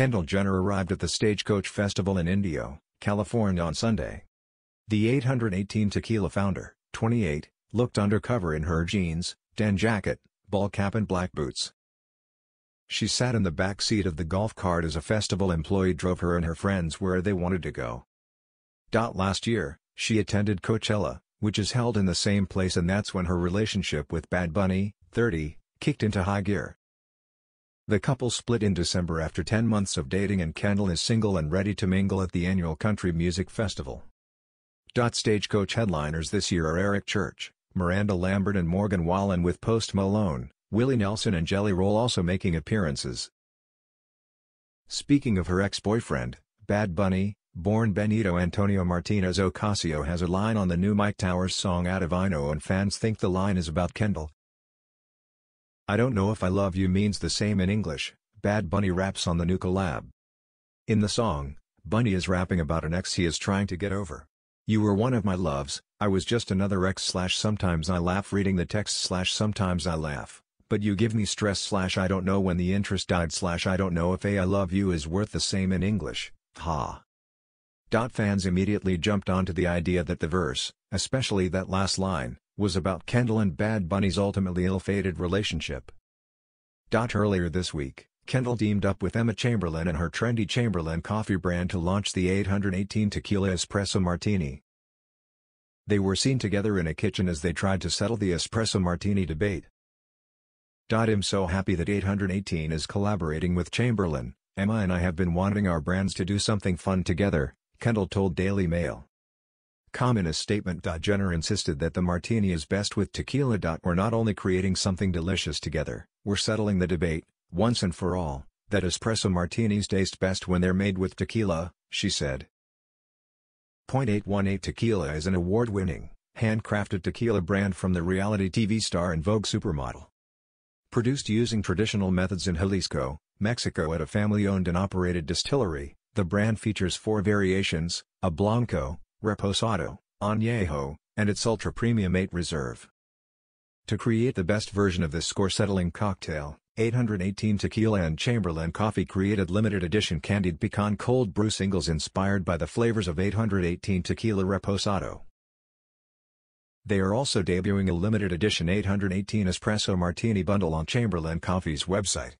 Kendall Jenner arrived at the Stagecoach Festival in Indio, California on Sunday. The 818 Tequila founder, 28, looked undercover in her jeans, tan jacket, ball cap and black boots. She sat in the back seat of the golf cart as a festival employee drove her and her friends where they wanted to go. Last year, she attended Coachella, which is held in the same place and that's when her relationship with Bad Bunny, 30, kicked into high gear. The couple split in December after 10 months of dating and Kendall is single and ready to mingle at the annual Country Music Festival. Stagecoach headliners this year are Eric Church, Miranda Lambert and Morgan Wallen with Post Malone, Willie Nelson and Jelly Roll also making appearances. Speaking of her ex-boyfriend, Bad Bunny, born Benito Antonio Martinez Ocasio has a line on the new Myke Towers song Adivino and fans think the line is about Kendall. I don't know if I love you means the same in English, Bad Bunny raps on the new collab. In the song, Bunny is rapping about an ex he is trying to get over. You were one of my loves, I was just another ex slash sometimes I laugh reading the text slash sometimes I laugh, but you give me stress slash I don't know when the interest died slash I don't know if a I love you is worth the same in English, ha. Dot Fans immediately jumped onto the idea that the verse, especially that last line, was about Kendall and Bad Bunny's ultimately ill-fated relationship. Earlier this week, Kendall teamed up with Emma Chamberlain and her trendy Chamberlain coffee brand to launch the 818 Tequila Espresso Martini. They were seen together in a kitchen as they tried to settle the espresso martini debate. I'm so happy that 818 is collaborating with Chamberlain, Emma and I have been wanting our brands to do something fun together, Kendall told Daily Mail. A statement. Jenner insisted that the martini is best with tequila. We're not only creating something delicious together, we're settling the debate, once and for all, that espresso martinis taste best when they're made with tequila, she said. .818 Tequila is an award-winning, handcrafted tequila brand from the reality TV star and Vogue supermodel. Produced using traditional methods in Jalisco, Mexico at a family-owned and operated distillery, the brand features four variations, a Blanco, Reposado, Añejo, and its ultra-premium 8 Reserve. To create the best version of this score-settling cocktail, 818 Tequila and Chamberlain Coffee created limited edition candied pecan cold brew singles inspired by the flavors of 818 Tequila Reposado. They are also debuting a limited edition 818 Espresso Martini bundle on Chamberlain Coffee's website.